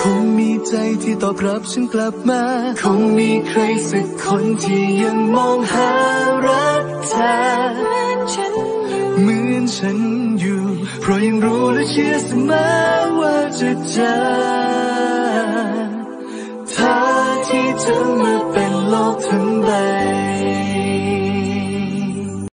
คงมีใจที่ตอบรับฉันกลับมา คงมีใครสักคนที่ยังมองหารักเธอเหมือนฉันอยู่ เพราะยังรู้และเชื่อเสมอว่าจะเจอเธอที่จะมาเป็นโลกทั้งใบ